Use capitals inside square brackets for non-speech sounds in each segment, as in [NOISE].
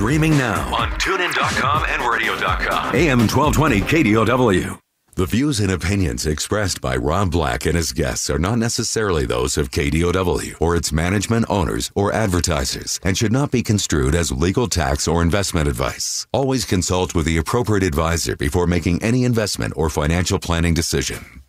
Streaming now on tunein.com and radio.com. AM 1220 KDOW. The views and opinions expressed by Rob Black and his guests are not necessarily those of KDOW or its management owners or advertisers and should not be construed as legal tax or investment advice. Always consult with the appropriate advisor before making any investment or financial planning decision.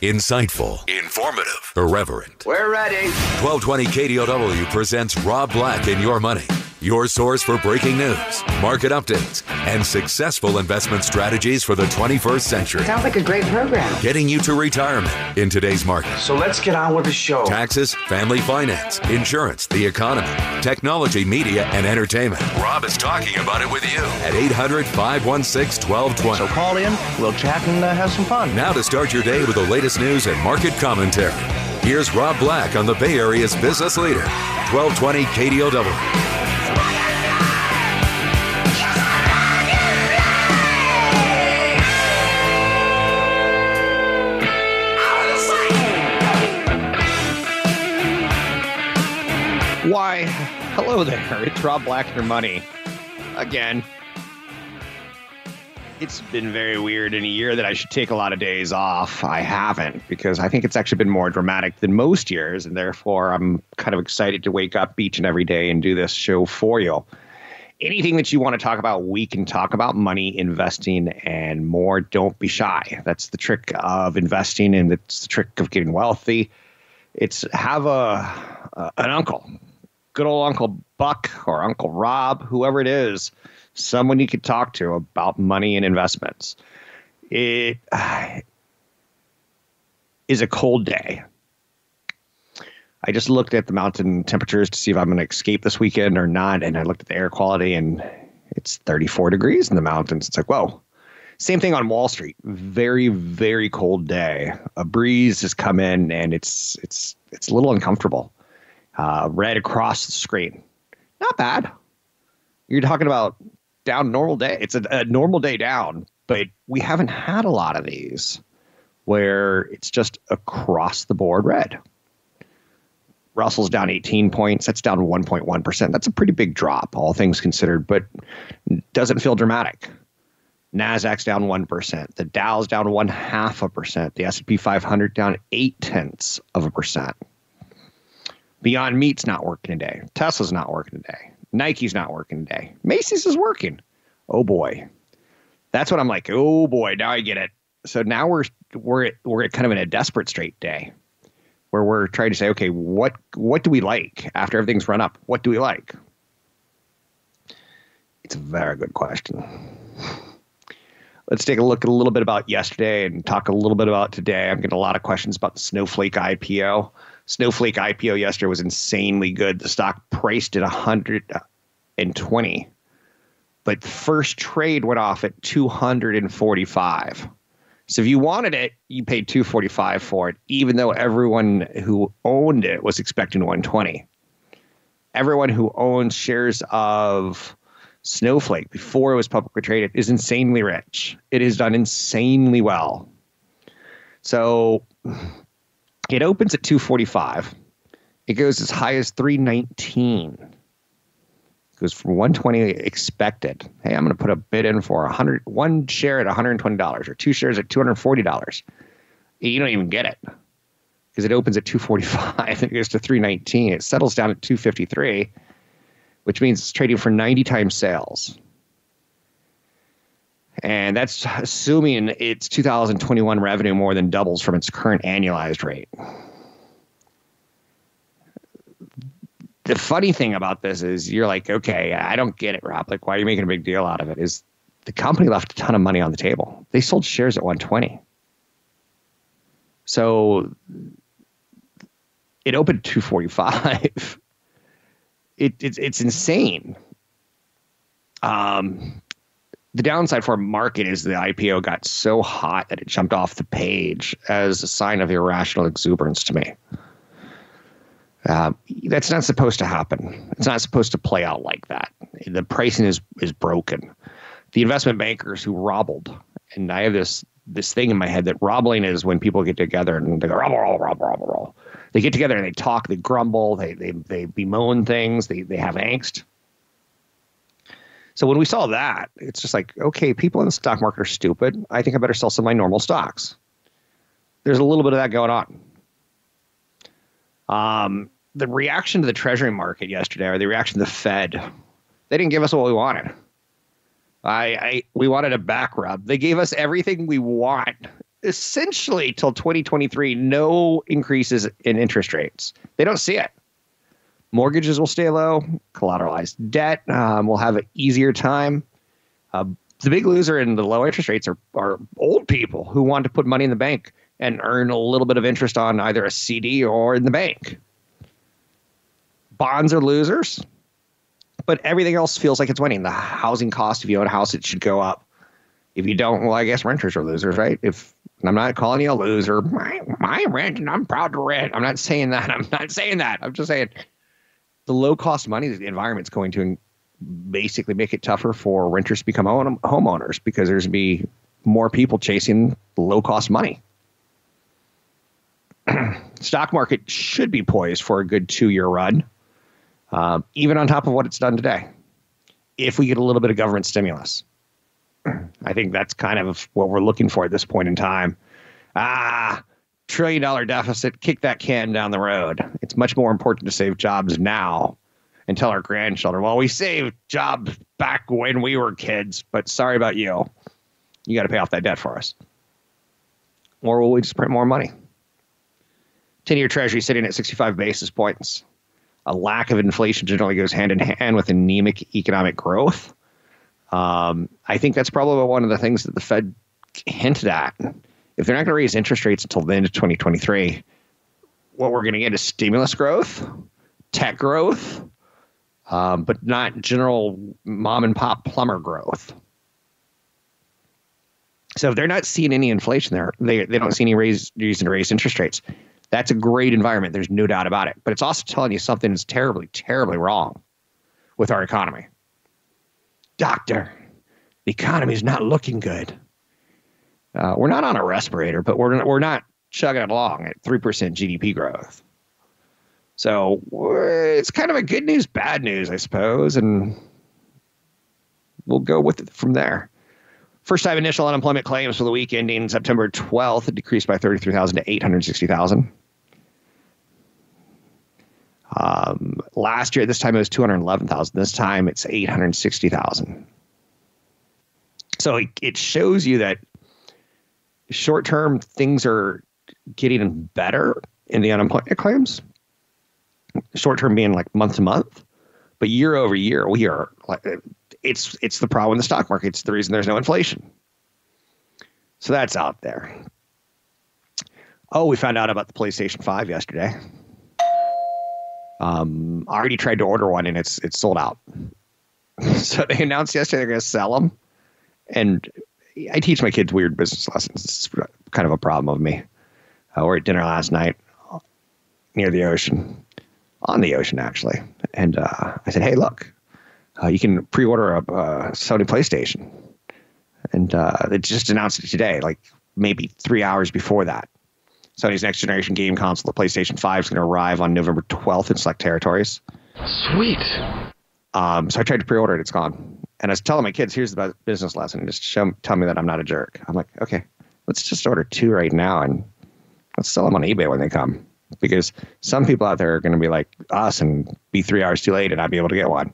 Insightful, Informative. irreverent. We're ready. 1220 KDOW presents Rob Black and Your Money, your source for breaking news, market updates, and successful investment strategies for the 21st century. Sounds like a great program. Getting you to retirement in today's market. So let's get on with the show. Taxes, family finance, insurance, the economy, technology, media, and entertainment. Rob is talking about it with you. At 800 516 So 1220. call in, we'll chat and uh, have some fun. Now to start your day with the latest news and market commentary. Here's Rob Black on the Bay Area's business leader, 1220 KDOW. Why, hello there. It's Rob Black and your money. Again. It's been very weird in a year that I should take a lot of days off. I haven't because I think it's actually been more dramatic than most years. And therefore, I'm kind of excited to wake up each and every day and do this show for you. Anything that you want to talk about, we can talk about money, investing, and more. Don't be shy. That's the trick of investing, and it's the trick of getting wealthy. It's have a an uncle, good old Uncle Buck or Uncle Rob, whoever it is, someone you could talk to about money and investments. It [SIGHS] uh, a cold day. I just looked at the mountain temperatures to see if I'm going to escape this weekend or not, and I looked at the air quality, and it's 34 degrees in the mountains. It's like, whoa. Same thing on Wall Street. Very, very cold day. A breeze has come in, and it's it's it's a little uncomfortable uh, red across the screen. Not bad. You're talking about down normal day. It's a, a normal day down, but we haven't had a lot of these where it's just across the board red. Russell's down 18 points. That's down 1.1%. That's a pretty big drop, all things considered, but doesn't feel dramatic. Nasdaq's down 1%. The Dow's down one half a percent. The S&P 500 down eight tenths of a percent. Beyond Meat's not working today. Tesla's not working today. Nike's not working today. Macy's is working. Oh boy. That's what I'm like. Oh boy, now I get it. So now we're we're we're kind of in a desperate straight day where we're trying to say, okay, what what do we like after everything's run up? What do we like? It's a very good question. Let's take a look at a little bit about yesterday and talk a little bit about today. I'm getting a lot of questions about the Snowflake IPO. Snowflake IPO yesterday was insanely good. The stock priced at 120, but first trade went off at 245. So if you wanted it, you paid 245 for it, even though everyone who owned it was expecting 120. Everyone who owns shares of Snowflake before it was publicly traded is insanely rich. It has done insanely well. So it opens at 245. It goes as high as 319. It goes from 120 expected. Hey, I'm going to put a bid in for 100 one share at $120 or two shares at $240. You don't even get it because it opens at 245 and [LAUGHS] it goes to 319. It settles down at 253, which means it's trading for 90 times sales. And that's assuming its 2021 revenue more than doubles from its current annualized rate. The funny thing about this is you're like, okay, I don't get it, Rob. Like, why are you making a big deal out of it? Is the company left a ton of money on the table. They sold shares at 120. So it opened at 245. [LAUGHS] It, it's it's insane. Um, the downside for market is the IPO got so hot that it jumped off the page as a sign of irrational exuberance to me. Uh, that's not supposed to happen. It's not supposed to play out like that. The pricing is is broken. The investment bankers who robbled, and I have this this thing in my head that robbling is when people get together and they go robble, robble, robble, robble, robble. They get together and they talk, they grumble, they they they bemoan things, they they have angst. So when we saw that, it's just like, okay, people in the stock market are stupid. I think I better sell some of my normal stocks. There's a little bit of that going on. Um, the reaction to the Treasury market yesterday, or the reaction to the Fed, they didn't give us what we wanted. I, I we wanted a back rub. They gave us everything we want essentially till 2023. No increases in interest rates. They don't see it. Mortgages will stay low. Collateralized debt um, will have an easier time. Uh, the big loser in the low interest rates are, are old people who want to put money in the bank and earn a little bit of interest on either a CD or in the bank. Bonds are losers, but everything else feels like it's winning. The housing cost, if you own a house, it should go up. If you don't, well, I guess renters are losers, right? If I'm not calling you a loser, my, my rent, and I'm proud to rent. I'm not saying that. [LAUGHS] I'm not saying that. I'm just saying the low cost money environment is going to basically make it tougher for renters to become homeowners because there's going to be more people chasing low cost money. [CLEARS THROAT] Stock market should be poised for a good two year run, um, even on top of what it's done today, if we get a little bit of government stimulus. [CLEARS THROAT] I think that's kind of what we're looking for at this point in time. Ah, trillion dollar deficit, kick that can down the road. It's much more important to save jobs now and tell our grandchildren, well, we saved jobs back when we were kids, but sorry about you. You got to pay off that debt for us. Or will we just print more money? 10 year treasury sitting at 65 basis points. A lack of inflation generally goes hand in hand with anemic economic growth. Um, I think that's probably one of the things that the Fed hinted at. If they're not going to raise interest rates until the end of 2023, what we're going to get is stimulus growth, tech growth, um, but not general mom and pop plumber growth. So if they're not seeing any inflation there, they, they don't see any raise, reason to raise interest rates. That's a great environment. There's no doubt about it. But it's also telling you something is terribly, terribly wrong with our economy. Doctor, the economy is not looking good. Uh, we're not on a respirator, but we're we're not chugging along at three percent GDP growth. So it's kind of a good news, bad news, I suppose, and we'll go with it from there. First time initial unemployment claims for the week ending September 12th decreased by 33,000 to 860,000. Um, last year, this time it was 211,000. This time it's 860,000. So it, it shows you that short term things are getting better in the unemployment claims. Short term being like month to month, but year over year we are like it's it's the problem in the stock market. It's the reason there's no inflation. So that's out there. Oh, we found out about the PlayStation 5 yesterday. Um, I already tried to order one and it's it's sold out. [LAUGHS] so they announced yesterday they're going to sell them, and I teach my kids weird business lessons. It's kind of a problem of me. Uh, we are at dinner last night near the ocean, on the ocean actually, and uh, I said, "Hey, look, uh, you can pre-order a, a Sony PlayStation," and uh, they just announced it today, like maybe three hours before that. Sony's next generation game console, the PlayStation 5, is going to arrive on November 12th in select territories. Sweet. Um, so I tried to pre-order it. It's gone. And I was telling my kids, here's the business lesson. Just show, tell me that I'm not a jerk. I'm like, okay, let's just order two right now and let's sell them on eBay when they come. Because some people out there are going to be like us and be three hours too late and not be able to get one.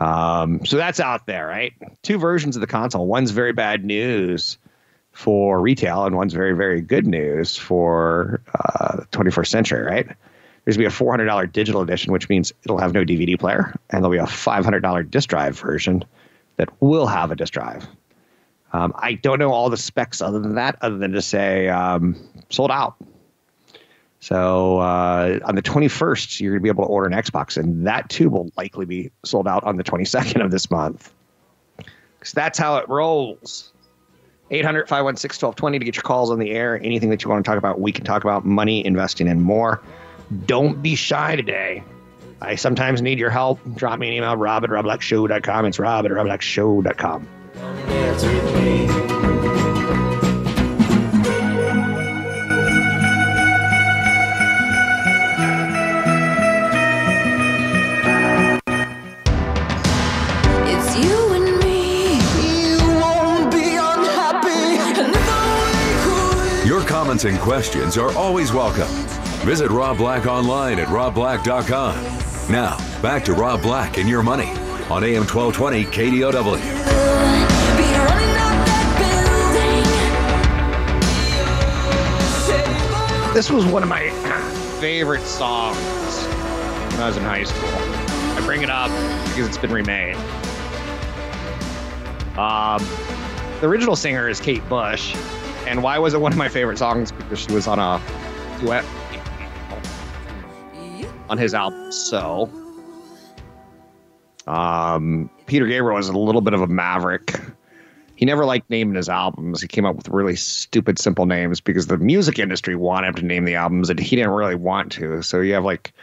Um, so that's out there, right? Two versions of the console. One's very bad news for retail, and one's very, very good news for uh, the 21st century, right? There's going to be a $400 digital edition, which means it'll have no DVD player, and there'll be a $500 disk drive version that will have a disk drive. Um, I don't know all the specs other than that, other than to say um, sold out. So uh, on the 21st, you're going to be able to order an Xbox, and that too will likely be sold out on the 22nd of this month. Because that's how it rolls. 800 516 1220 to get your calls on the air. Anything that you want to talk about, we can talk about money, investing, and more. Don't be shy today. I sometimes need your help. Drop me an email, rob at robblackshow.com. It's rob at robblackshow.com. It's you and me. You won't be unhappy. And if I could. Your comments and questions are always welcome. Visit Rob Black online at robblack.com. Now, back to Rob Black and your money on AM 1220 KDOW. Be running out that building. This was one of my favorite songs when I was in high school. I bring it up because it's been remade. Um, the original singer is Kate Bush. And why was it one of my favorite songs? Because she was on a duet on his album. So, um, Peter Gabriel was a little bit of a maverick. He never liked naming his albums. He came up with really stupid, simple names because the music industry wanted him to name the albums, and he didn't really want to. So you have like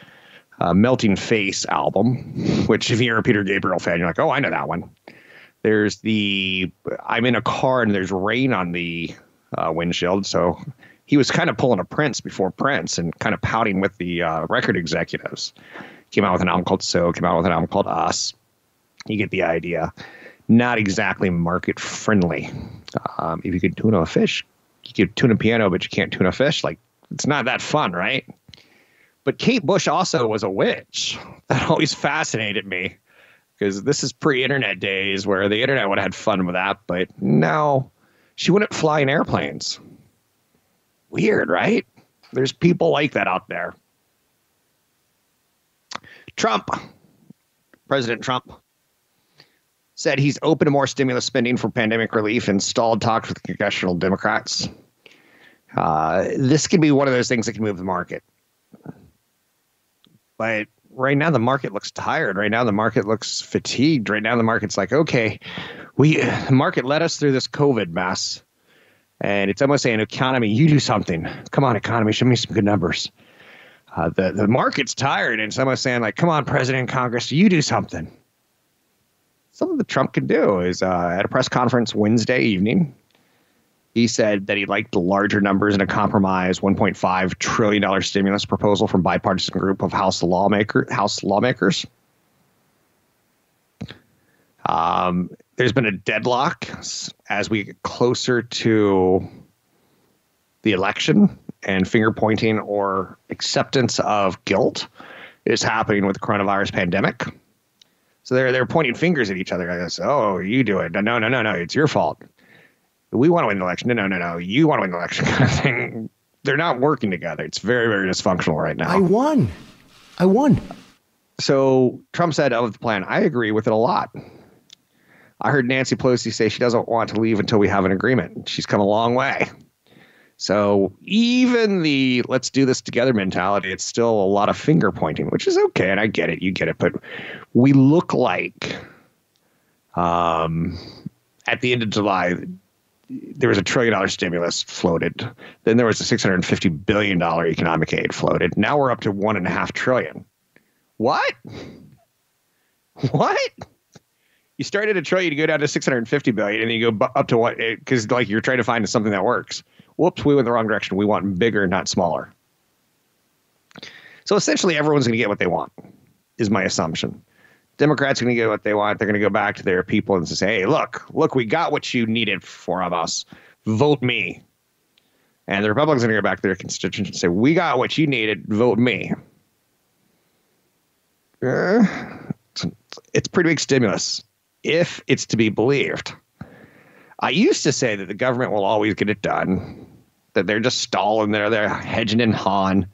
a Melting Face album, which if you're a Peter Gabriel fan, you're like, oh, I know that one. There's the I'm in a car and there's rain on the uh, windshield. So he was kind of pulling a Prince before Prince and kind of pouting with the uh, record executives. Came out with an album called So, came out with an album called Us. You get the idea. Not exactly market friendly. Um, if you could tune a fish, you could tune a piano, but you can't tune a fish. Like, it's not that fun, right? But Kate Bush also was a witch. [LAUGHS] That always fascinated me because this is pre-internet days where the internet would have had fun with that, but no, she wouldn't fly in airplanes. Weird, right? There's people like that out there. Trump, President Trump, said he's open to more stimulus spending for pandemic relief and stalled talks with congressional Democrats. Uh, this can be one of those things that can move the market. But right now, the market looks tired. Right now, the market looks fatigued. Right now, the market's like, okay, we the market led us through this COVID mess, and it's almost saying, economy, you do something. Come on, economy, show me some good numbers. Uh, the the market's tired, and almost saying, like, come on, President, Congress, you do something. Something that Trump can do is uh, at a press conference Wednesday evening. He said that he liked the larger numbers in a compromise $1.5 trillion stimulus proposal from bipartisan group of House lawmaker House lawmakers. Um, there's been a deadlock as we get closer to the election and finger pointing or acceptance of guilt is happening with the coronavirus pandemic. So they're they're pointing fingers at each other. I guess, oh, you do it. No, no, no, no. It's your fault. We want to win the election. No, no, no, no. You want to win the election [LAUGHS] kind of thing. They're not working together. It's very, very dysfunctional right now. I won. I won. So Trump said of the plan, I agree with it a lot. I heard Nancy Pelosi say she doesn't want to leave until we have an agreement. She's come a long way. So even the let's do this together mentality, it's still a lot of finger pointing, which is okay. And I get it. You get it. But we look like um, at the end of July, there was a trillion dollar stimulus floated. Then there was a $650 billion economic aid floated. Now we're up to one and a half trillion. What? [LAUGHS] What? You started a trillion, you go down to 650 billion, and then you go up to what? Because like you're trying to find something that works. Whoops, we went the wrong direction. We want bigger, not smaller. So essentially, everyone's going to get what they want, is my assumption. Democrats are going to get what they want. They're going to go back to their people and say, "Hey, look, look, we got what you needed for us. Vote me." And the Republicans are going to go back to their constituents and say, "We got what you needed. Vote me." Uh, it's, it's pretty big stimulus, if it's to be believed. I used to say that the government will always get it done, that they're just stalling there, they're hedging and hawing.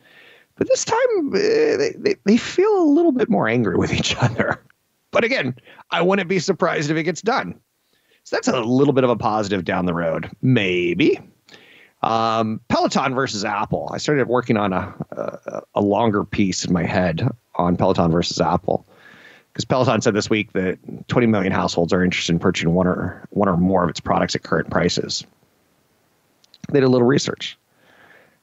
But this time, uh, they, they, they feel a little bit more angry with each [LAUGHS] other. But again, I wouldn't be surprised if it gets done. So that's a little bit of a positive down the road, maybe. Um, Peloton versus Apple. I started working on a, a, a longer piece in my head on Peloton versus Apple because Peloton said this week that 20 million households are interested in purchasing one or one or more of its products at current prices. They did a little research,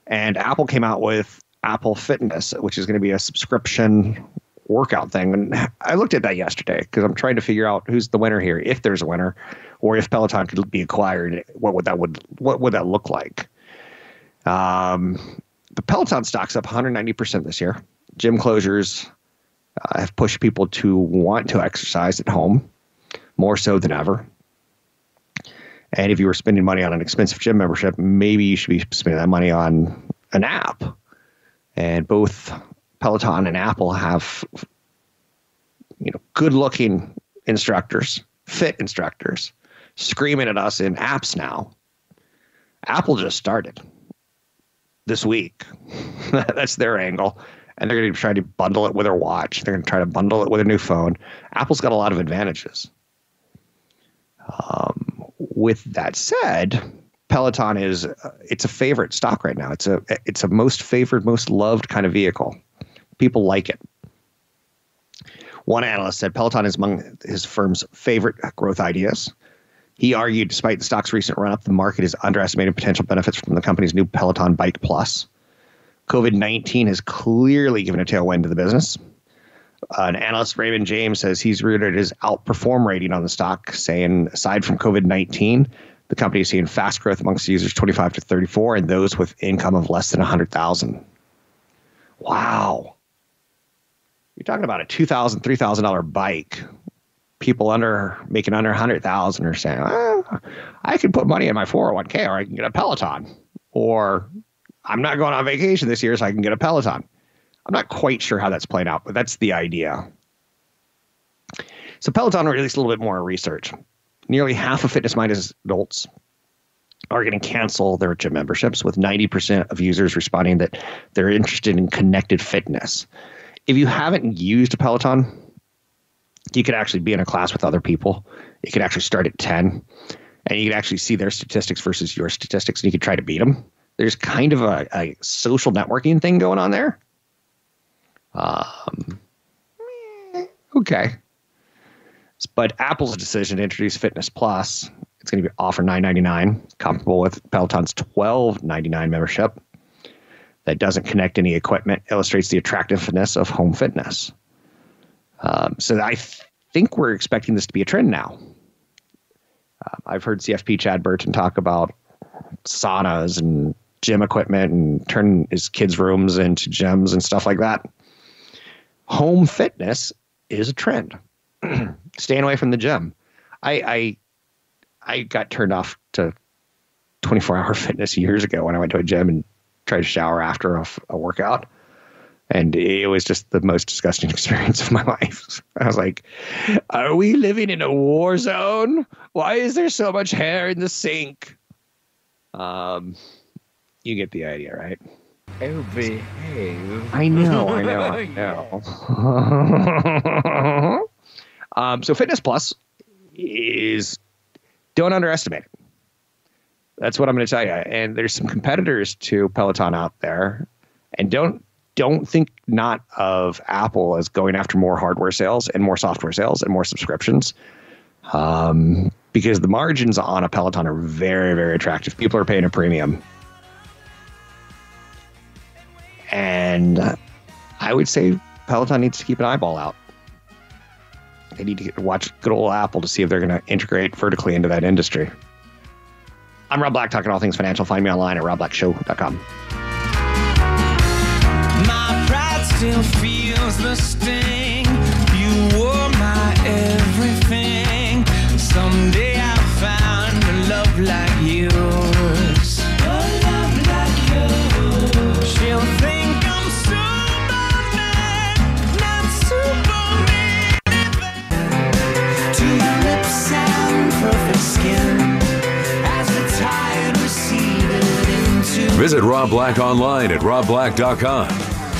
and Apple came out with Apple Fitness, which is going to be a subscription workout thing. And I looked at that yesterday because I'm trying to figure out who's the winner here, if there's a winner, or if Peloton could be acquired. What would that would what would that look like? Um, the Peloton stock's up 190 percent this year. Gym closures uh, have pushed people to want to exercise at home more so than ever. And if you were spending money on an expensive gym membership, maybe you should be spending that money on an app. And both Peloton and Apple have you know good-looking instructors, fit instructors screaming at us in apps now. Apple just started this week. [LAUGHS] That's their angle. And they're going to try to bundle it with their watch. They're going to try to bundle it with a new phone. Apple's got a lot of advantages. Um, with that said, Peloton is uh, it's a favorite stock right now. It's a it's a most favored, most loved kind of vehicle. People like it. One analyst said Peloton is among his firm's favorite growth ideas. He argued, despite the stock's recent run up, the market is underestimating potential benefits from the company's new Peloton Bike Plus. COVID 19 has clearly given a tailwind to the business. Uh, an analyst, Raymond James, says he's rooted his outperform rating on the stock, saying aside from COVID 19, the company is seeing fast growth amongst users 25 to 34 and those with income of less than 100,000. Wow. You're talking about a $2,000, $3,000 bike. People under making under 100,000 are saying, ah, I can put money in my 401k or I can get a Peloton. Or I'm not going on vacation this year, so I can get a Peloton. I'm not quite sure how that's playing out, but that's the idea. So Peloton released a little bit more research. Nearly half of fitness-minded adults are going to cancel their gym memberships, with 90% of users responding that they're interested in connected fitness. If you haven't used a Peloton, you could actually be in a class with other people. You could actually start at 10 and you could actually see their statistics versus your statistics and you could try to beat them. There's kind of a, a social networking thing going on there. Um, okay. But Apple's decision to introduce Fitness Plus, it's going to be offer nine ninety nine, comparable with Peloton's twelve ninety nine membership. That doesn't connect any equipment, illustrates the attractiveness of home fitness. Um, so I th- think we're expecting this to be a trend now. Uh, I've heard CFP Chad Burton talk about saunas and gym equipment and turn his kids' rooms into gyms and stuff like that. Home fitness is a trend. [CLEARS THROAT] Staying away from the gym. I, I I got turned off to 24 hour [LAUGHS] fitness years ago when I went to a gym and tried to shower after a, a workout. And it was just the most disgusting [LAUGHS] experience of my life. I was like, are we living in a war zone? Why is there so much hair in the sink? Um, you get the idea, right? Oh, behave. I know, I know, I [LAUGHS] know. [LAUGHS] um, so Fitness Plus is don't underestimate it. That's what I'm going to tell you. And there's some competitors to Peloton out there, and don't don't think not of Apple as going after more hardware sales and more software sales and more subscriptions. Um, because the margins on a Peloton are very, very attractive. People are paying a premium. And I would say Peloton needs to keep an eyeball out. They need to watch good old Apple to see if they're going to integrate vertically into that industry. I'm Rob Black, talking all things financial. Find me online at robblackshow.com. My pride still feels the sting. You were my everything. Someday I'll a love like Visit Rob Black online at robblack.com.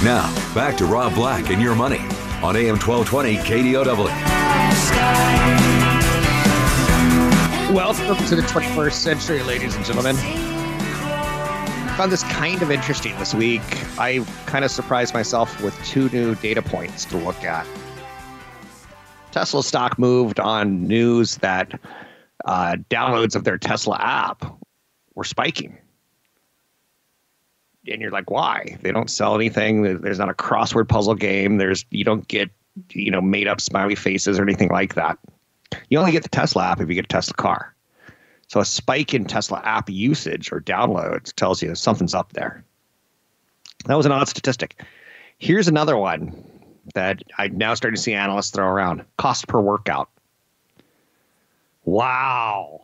Now, back to Rob Black and your money on AM 1220 KDOW. Welcome to the 21st century, ladies and gentlemen. I found this kind of interesting this week. I kind of surprised myself with two new data points to look at. Tesla stock moved on news that uh, downloads of their Tesla app were spiking. And you're like, why? They don't sell anything. There's not a crossword puzzle game. There's you don't get you know made up smiley faces or anything like that. You only get the Tesla app if you get a Tesla car. So a spike in Tesla app usage or downloads tells you something's up there. That was an odd statistic. Here's another one that I'm now starting to see analysts throw around: cost per workout. Wow.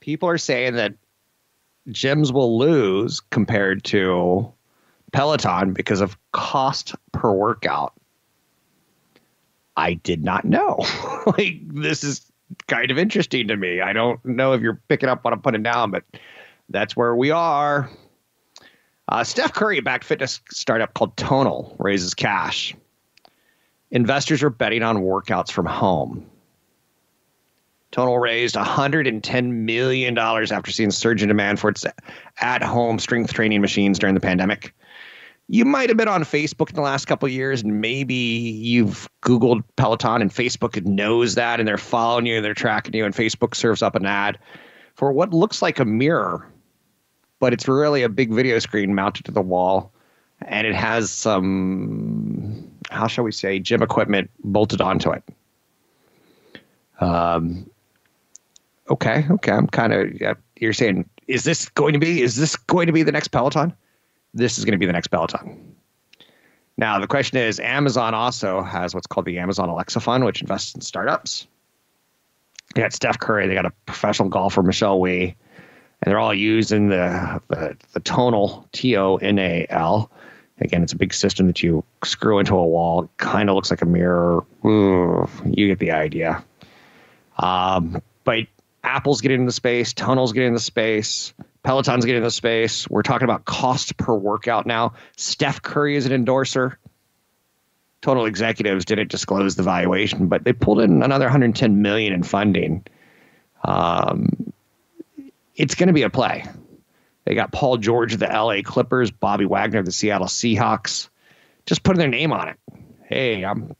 People are saying that gyms will lose compared to Peloton because of cost per workout. I did not know. [LAUGHS] like, this is kind of interesting to me. I don't know if you're picking up what I'm putting down, but that's where we are. Uh, Steph Curry backed fitness startup called Tonal, raises cash. Investors are betting on workouts from home. Tonal raised $110 million after seeing surge in demand for its at home strength training machines during the pandemic. You might have been on Facebook in the last couple years, and maybe you've Googled Peloton, and Facebook knows that, and they're following you and they're tracking you, and Facebook serves up an ad for what looks like a mirror, but it's really a big video screen mounted to the wall, and it has some, how shall we say, gym equipment bolted onto it. Um, okay, okay, I'm kind of. Yeah, you're saying, is this going to be? Is this going to be the next Peloton? This is going to be the next Peloton. Now the question is, Amazon also has what's called the Amazon Alexa Fund, which invests in startups. They got Steph Curry, they got a professional golfer, Michelle Wie, and they're all using the the, the tonal T O N A L. Again, it's a big system that you screw into a wall. Kind of looks like a mirror. Ooh, you get the idea. Um, but Apple's getting into space, Tonal's getting into space, Peloton's getting into space. We're talking about cost per workout now. Steph Curry is an endorser. Tonal executives didn't disclose the valuation, but they pulled in another 110 million in funding. Um, it's going to be a play. They got Paul George of the LA Clippers, Bobby Wagner of the Seattle Seahawks, just putting their name on it. Hey, I'm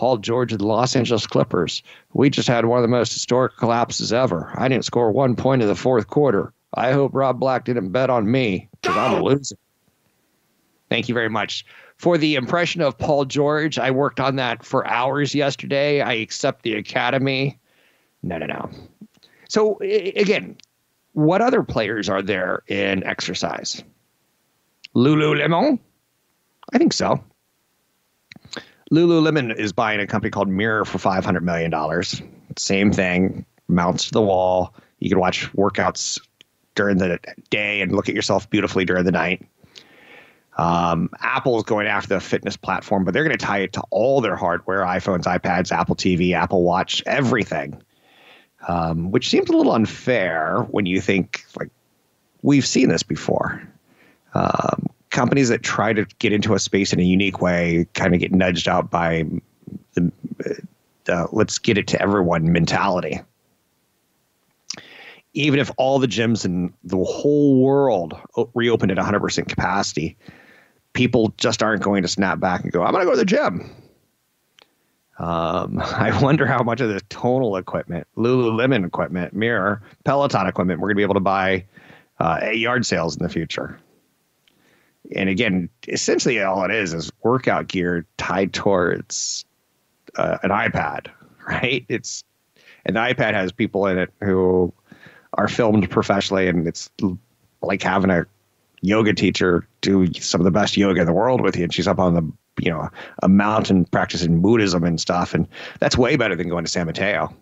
Paul George of the Los Angeles Clippers. We just had one of the most historic collapses ever. I didn't score one point in the fourth quarter. I hope Rob Black didn't bet on me because I'm a loser. Thank you very much for the impression of Paul George. I worked on that for hours yesterday. I accept the Academy. No, no, no. So, again, what other players are there in exercise? Lululemon? I think so. Lululemon is buying a company called Mirror for $500 million. Same thing, mounts to the wall. You can watch workouts during the day and look at yourself beautifully during the night. Um, Apple is going after the fitness platform, but they're going to tie it to all their hardware iPhones, iPads, Apple TV, Apple Watch, everything. Um, which seems a little unfair when you think, like, we've seen this before. Um, companies that try to get into a space in a unique way kind of get nudged out by the, the let's get it to everyone mentality. Even if all the gyms in the whole world reopened at 100% capacity, people just aren't going to snap back and go, I'm going to go to the gym. Um, [LAUGHS] I wonder how much of the tonal equipment, Lululemon equipment, Mirror, Peloton equipment, we're going to be able to buy uh, at yard sales in the future and again, essentially all it is is workout gear tied towards uh, an iPad, [LAUGHS] right? It's an iPad has people in it who are filmed professionally, and it's like having a yoga teacher do some of the best yoga in the world with you, and she's up on the you know a mountain practicing Buddhism and stuff, and that's way better than going to San Mateo.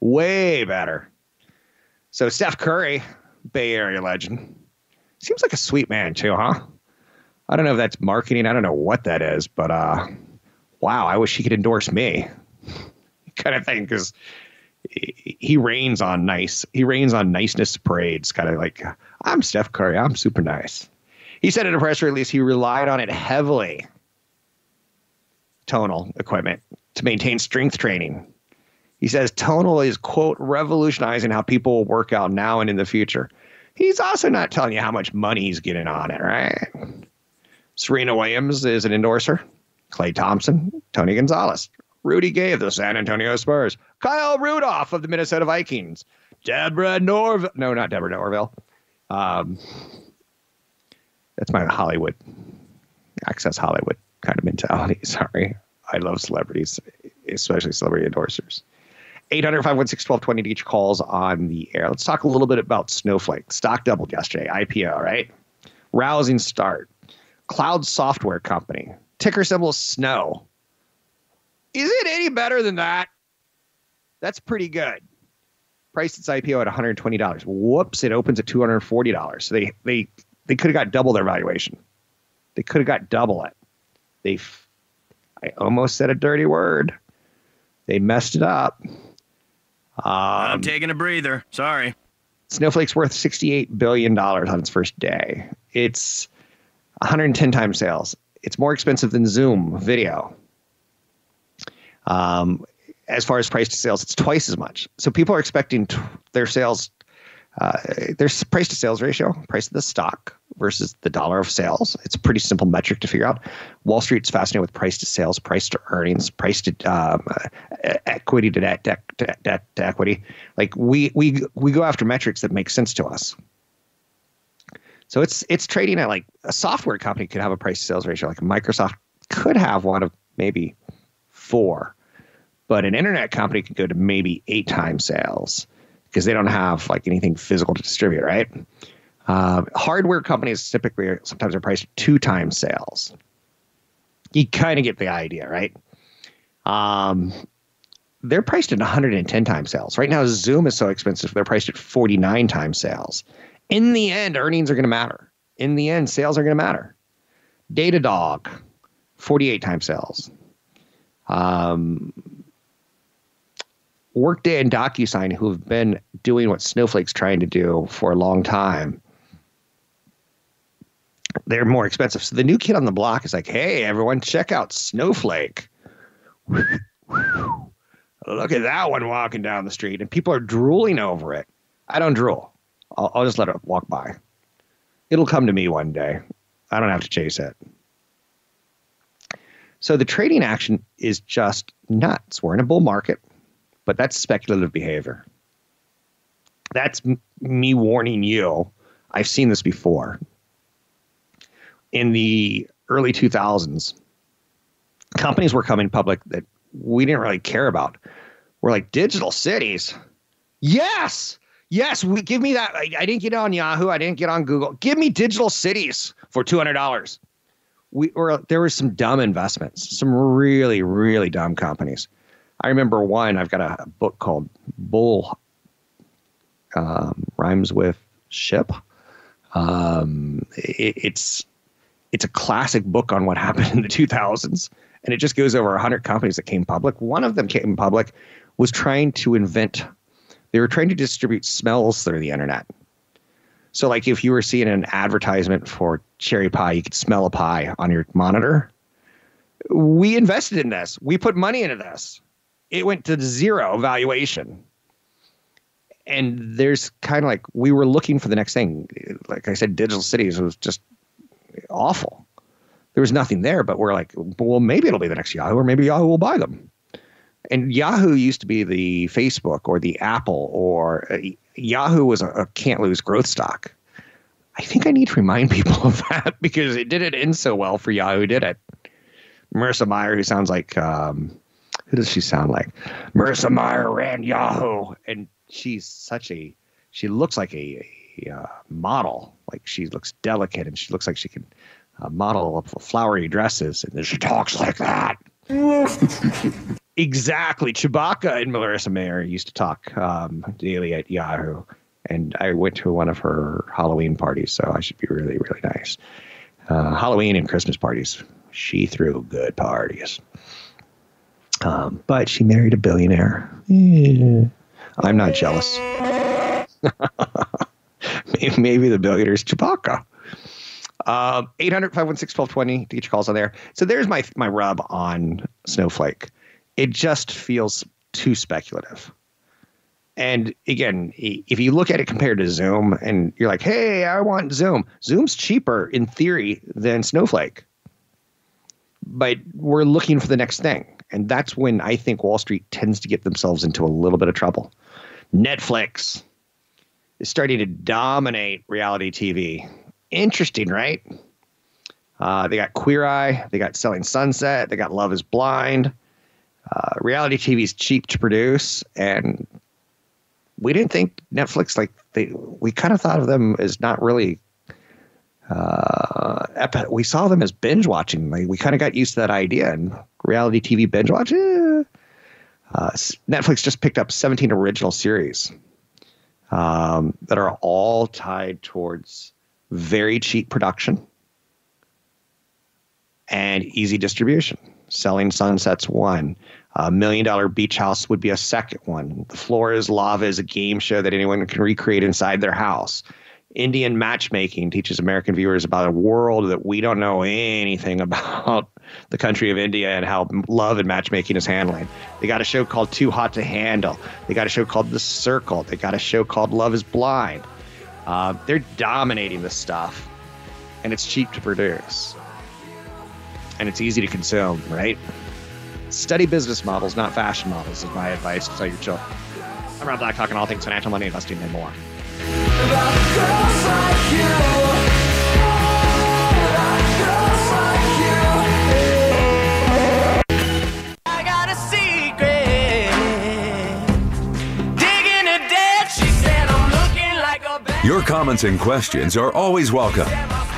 Way better. So Steph Curry, Bay Area legend, seems like a sweet man too, huh? I don't know if that's marketing. I don't know what that is, but uh, wow, I wish he could endorse me, [LAUGHS] kind of thing, because he reigns on nice. He reigns on niceness parades, kind of like I'm Steph Curry. I'm super nice. He said in a press release he relied on it heavily, tonal equipment to maintain strength training. He says tonal is quote revolutionizing how people will work out now and in the future. He's also not telling you how much money he's getting on it, right? Serena Williams is an endorser. Klay Thompson, Tony Gonzalez, Rudy Gay of the San Antonio Spurs, Kyle Rudolph of the Minnesota Vikings, Deborah Norville. No, not Deborah Norville. Um, that's my Hollywood, access Hollywood kind of mentality. [LAUGHS] Sorry. I love celebrities, especially celebrity endorsers. 800 516 1220 each calls on the air. Let's talk a little bit about Snowflake. Stock doubled yesterday, IPO, right? Rousing start cloud software company. Ticker symbol SNOW. Is it any better than that? That's pretty good. Priced its IPO at $120. Whoops! It opens at $240. So they they they could have got double their valuation. They could have got double it. They, I almost said a dirty word. They messed it up. I'm Um, taking a breather. Sorry. Snowflake's worth $68 billion on its first day. It's 110 times sales. It's more expensive than Zoom video. Um, as far as price to sales, it's twice as much. So people are expecting t- their sales, uh, their price to sales ratio, price of the stock versus the dollar of sales. It's a pretty simple metric to figure out. Wall Street's fascinated with price to sales, price to earnings, price to um, uh, equity to debt, debt, debt, debt to equity. Like we we we go after metrics that make sense to us. So it's it's trading at like a software company could have a price to sales ratio like Microsoft could have one of maybe four, but an internet company could go to maybe eight times sales because they don't have like anything physical to distribute, right? Um, hardware companies typically are, sometimes are priced two times sales. You kind of get the idea, right? Um, they're priced at 110 times sales. Right now, Zoom is so expensive, they're priced at 49 times sales. In the end, earnings are going to matter. In the end, sales are going to matter. Datadog, 48 times sales. Um, Workday and DocuSign, who have been doing what Snowflake's trying to do for a long time, they're more expensive. So the new kid on the block is like, hey, everyone, check out Snowflake. [LAUGHS] Look at that one walking down the street, and people are drooling over it. I don't drool. I'll, I'll just let it walk by. It'll come to me one day. I don't have to chase it. So the trading action is just nuts. We're in a bull market, but that's speculative behavior. That's m- me warning you. I've seen this before. In the early 2000s, companies were coming public that we didn't really care about. We're like digital cities. Yes, yes. We give me that. I, I didn't get on Yahoo. I didn't get on Google. Give me digital cities for two hundred dollars. We were there were some dumb investments, some really really dumb companies. I remember one. I've got a, a book called Bull. Um, rhymes with ship. Um, it, it's it's a classic book on what happened in the 2000s and it just goes over 100 companies that came public one of them came public was trying to invent they were trying to distribute smells through the internet. So like if you were seeing an advertisement for cherry pie you could smell a pie on your monitor. We invested in this. We put money into this. It went to zero valuation. And there's kind of like we were looking for the next thing. Like i said digital cities was just awful. There was nothing there, but we're like, well, maybe it'll be the next Yahoo, or maybe Yahoo will buy them. And Yahoo used to be the Facebook or the Apple, or uh, Yahoo was a, a can't lose growth stock. I think I need to remind [LAUGHS] people of that because it did it in so well for Yahoo, did it? Marissa Mayer, who sounds like, um, who does she sound like? Marissa Mayer ran Yahoo, and she's such a, she looks like a, a uh, model. Like she looks delicate, and she looks like she can uh, model up flowery dresses, and then she talks like that. [LAUGHS] exactly. Chewbacca and Marissa Mayer used to talk um, daily at Yahoo, and I went to one of her Halloween parties, so I should be really, really nice. Uh, Halloween and Christmas parties. She threw good parties. Um, but she married a billionaire. Yeah. I'm not jealous. [LAUGHS] maybe, maybe the billionaire's Chewbacca. Um, 800 516 1220 to get your calls on there. So there's my my rub on Snowflake. It just feels too speculative. And again, if you look at it compared to Zoom and you're like, hey, I want Zoom, Zoom's cheaper in theory than Snowflake. But we're looking for the next thing. And that's when I think Wall Street tends to get themselves into a little bit of trouble. Netflix is starting to dominate reality TV. Interesting, right? Uh, they got Queer Eye, they got Selling Sunset, they got Love is Blind. Uh, reality TV is cheap to produce, and we didn't think Netflix like they. We kind of thought of them as not really. Uh, epi- we saw them as binge watching. Like we kind of got used to that idea, and reality TV binge watch. eh. Uh, Netflix just picked up 17 original series um, that are all tied towards very cheap production and easy distribution. Selling Sunset's one. A million dollar beach house would be a second one. The floor is lava is a game show that anyone can recreate inside their house. Indian matchmaking teaches American viewers about a world that we don't know anything [LAUGHS] about the country of India and how love and matchmaking is handling. They got a show called Too Hot to Handle. They got a show called The Circle. They got a show called Love is Blind. Uh, they're dominating this stuff, and it's cheap to produce, and it's easy to consume, right? Study business models, not fashion models, is my advice to tell your children. I'm Rob Black, talking all things financial, money, investing, and more. Your comments and questions are always welcome.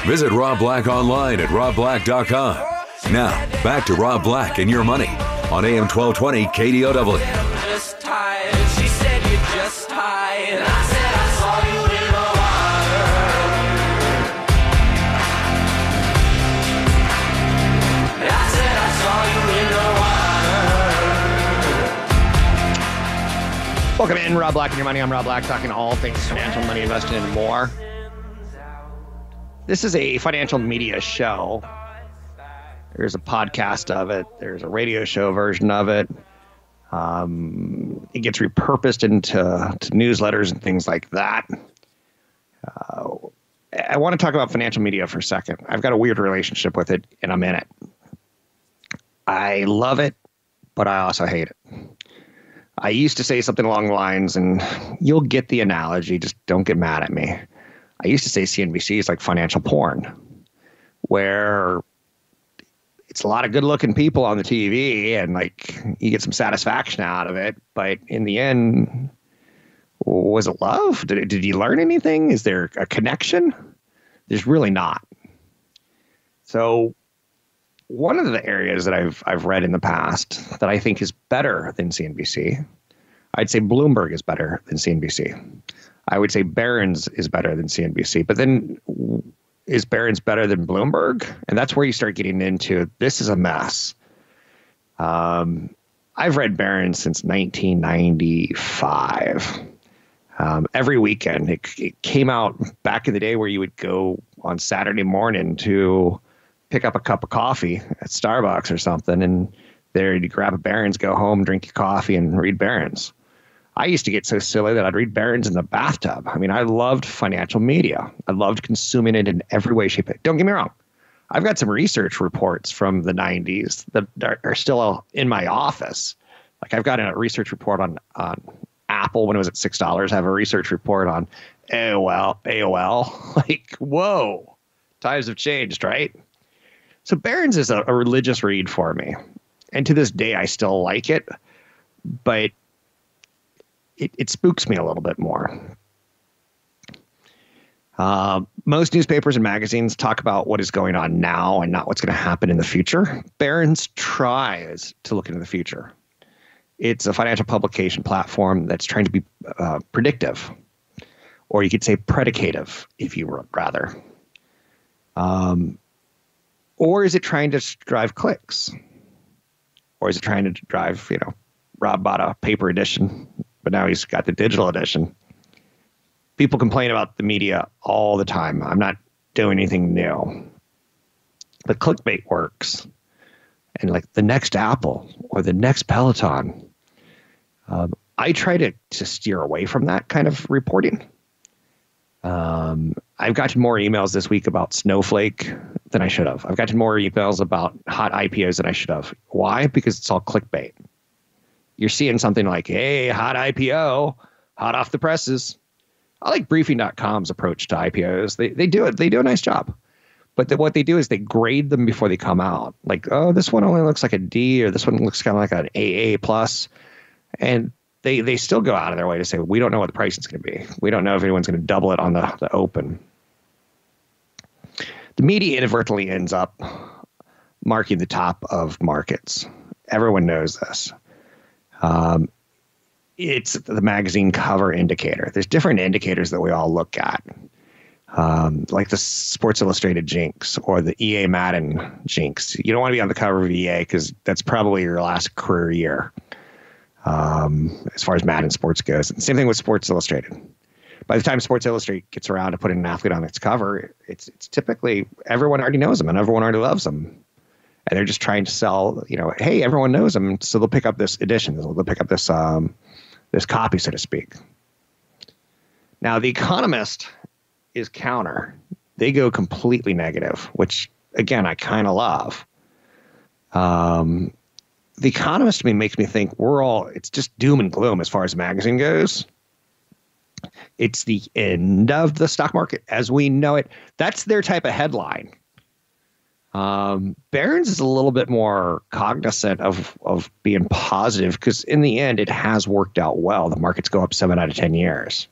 Visit Rob Black online at robblack.com. Now, back to Rob Black and your money on AM 1220 KDOW. Welcome in, Rob Black and your money. I'm Rob Black, talking all things financial, money, investing, and more. This is a financial media show. There's a podcast of it. There's a radio show version of it. Um, it gets repurposed into to newsletters and things like that. Uh, I want to talk about financial media for a second. I've got a weird relationship with it, and I'm in it. I love it, but I also hate it. I used to say something along the lines, and you'll get the analogy, just don't get mad at me. I used to say CNBC is like financial porn, where it's a lot of good looking people on the TV and like you get some satisfaction out of it. But in the end, was it love? Did, did you learn anything? Is there a connection? There's really not. So one of the areas that I've I've read in the past that I think is better than CNBC, I'd say Bloomberg is better than CNBC. I would say Barron's is better than CNBC. But then is Barron's better than Bloomberg? And that's where you start getting into this is a mess. Um, I've read Barron's since 1995. Um, every weekend, it, it came out back in the day where you would go on Saturday morning to pick up a cup of coffee at Starbucks or something, and there you'd grab a Barron's, go home, drink your coffee, and read Barron's. I used to get so silly that I'd read Barron's in the bathtub. I mean, I loved financial media. I loved consuming it in every way, shape. Don't get me wrong. I've got some research reports from the 90s that are, still in my office. Like I've got a research report on on Apple when it was at six dollars. I have a research report on AOL. AOL. [LAUGHS] Like whoa, times have changed, right? So Barron's is a, a religious read for me, and to this day I still like it, but it, it spooks me a little bit more. Uh, most newspapers and magazines talk about what is going on now and not what's going to happen in the future. Barron's tries to look into the future. It's a financial publication platform that's trying to be uh, predictive, or you could say predicative, if you would rather. Um, or is it trying to drive clicks? Or is it trying to drive, you know, Rob bought a paper edition but now he's got the digital edition. People complain about the media all the time. I'm not doing anything new. The clickbait works. And like the next Apple or the next Peloton. Um, I try to, to steer away from that kind of reporting. Um, I've gotten more emails this week about Snowflake than I should have. I've gotten more emails about hot IPOs than I should have. Why? Because it's all clickbait you're seeing something like, hey, hot IPO, hot off the presses. I like briefing.com's approach to IPOs. They, they do it, they do a nice job. But the, what they do is they grade them before they come out. Like, oh, this one only looks like a D, or this one looks kind of like an AA plus. and they they still go out of their way to say we don't know what the price is going to be. We don't know if anyone's going to double it on the, the open. The media inadvertently ends up marking the top of markets. Everyone knows this. Um, it's the magazine cover indicator. There's different indicators that we all look at, um, like the Sports Illustrated jinx or the EA Madden jinx. You don't want to be on the cover of EA because that's probably your last career year, um, as far as Madden sports goes. And same thing with Sports Illustrated. By the time Sports Illustrated gets around to putting an athlete on its cover, it's it's typically everyone already knows them and everyone already loves them and they're just trying to sell you know hey everyone knows them. So they'll pick up this edition. They'll pick up this um, this copy so to speak. Now the economist is counter. They go completely negative which again i kind of love. Um, the economist to me makes me think we're all it's just doom and gloom as far as the magazine goes. It's the end of the stock market as we know it. That's their type of headline um, Barron's is a little bit more cognizant of of being positive because in the end it has worked out well. The markets go up seven out of ten years.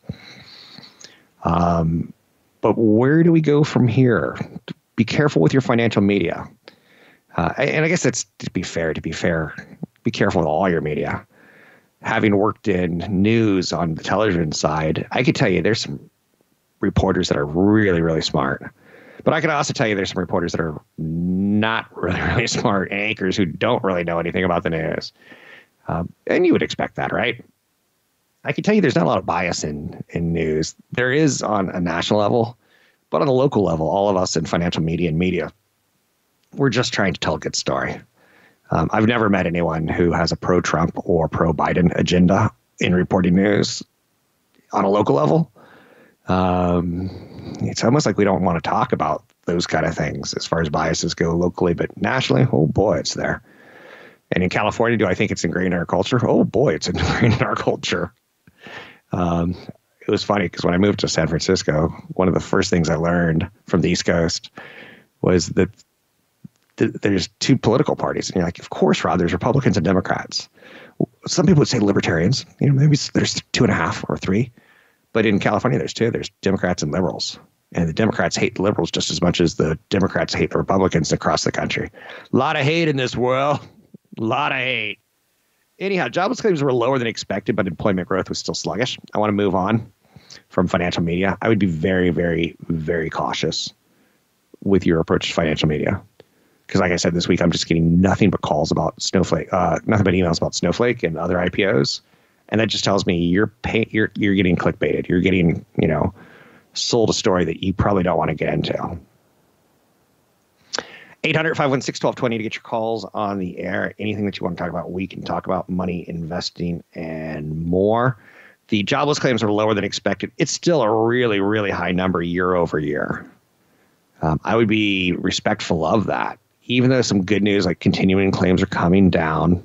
Um, but where do we go from here? Be careful with your financial media. Uh, and I guess that's to be fair. To be fair, be careful with all your media. Having worked in news on the television side, I can tell you there's some reporters that are really, really smart but I can also tell you there's some reporters that are not [LAUGHS] really, really smart anchors who don't really know anything about the news. Um, and you would expect that, right? I can tell you there's not a lot of bias in, in news. There is on a national level, but on a local level, all of us in financial media and media, we're just trying to tell a good story. Um, I've never met anyone who has a pro Trump or pro Biden agenda in reporting news on a local level. Um, it's almost like we don't want to talk about those kind of things as far as biases go locally, but nationally, oh boy, it's there. And in California, do I think it's ingrained in our culture? Oh boy, it's [LAUGHS] ingrained in our culture. Um, it was funny because when I moved to San Francisco, one of the first things I learned from the East Coast was that th- there's two political parties, and you're like, of course, Rod, there's Republicans and Democrats. Some people would say libertarians. You know, maybe there's two and a half or three. But in California, there's two. There's Democrats and liberals. And the Democrats hate liberals just as much as the Democrats hate the Republicans across the country. A lot of hate in this world. A lot of hate. Anyhow, jobless claims were lower than expected, but employment growth was still sluggish. I want to move on from financial media. I would be very, very, very cautious with your approach to financial media. Because, like I said, this week I'm just getting nothing but calls about Snowflake, uh, nothing but emails about Snowflake and other IPOs and that just tells me you're pay, you're you're getting clickbaited. You're getting you know sold a story that you probably don't want to get into. 800 516 1220 to get your calls on the air. Anything that you want to talk about, we can talk about money, investing, and more. The jobless claims are lower than expected. It's still a really, really high number year over year. Um, I would be respectful of that. Even though some good news, like continuing claims, are coming down,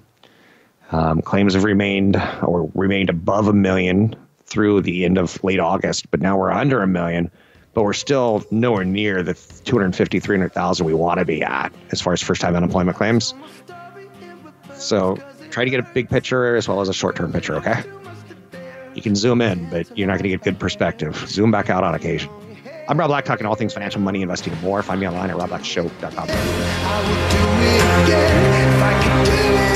um, claims have remained or remained above a million through the end of late August, but now we're under a million, but we're still nowhere near the 250, 300,000 we want to be at as far as first time unemployment claims. So try to get a big picture as well as a short term picture, okay? You can zoom in, but you're not going to get good perspective. Zoom back out on occasion. I'm Rob Black, talking all things financial, money, investing, and more. Find me online at robblackshow.com.